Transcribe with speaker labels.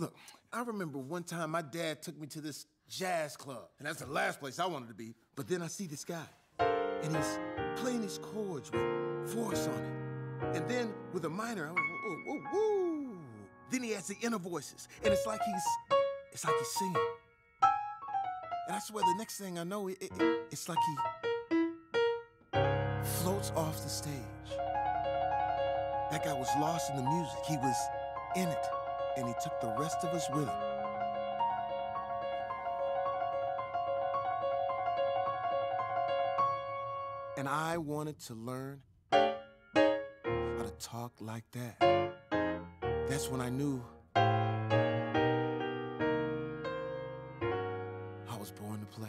Speaker 1: Look, I remember one time my dad took me to this jazz club, and that's the last place I wanted to be. But then I see this guy, and he's playing these chords with force on it. And then with a minor, I went, whoa, whoa, whoa. Then he has the inner voices, and it's like he's, it's like he's singing. And I swear, the next thing I know, it, it, it's like he floats off the stage. That guy was lost in the music. He was in it, and he took the rest of us with him. And I wanted to learn how to talk like that. That's when I knew I was born to play.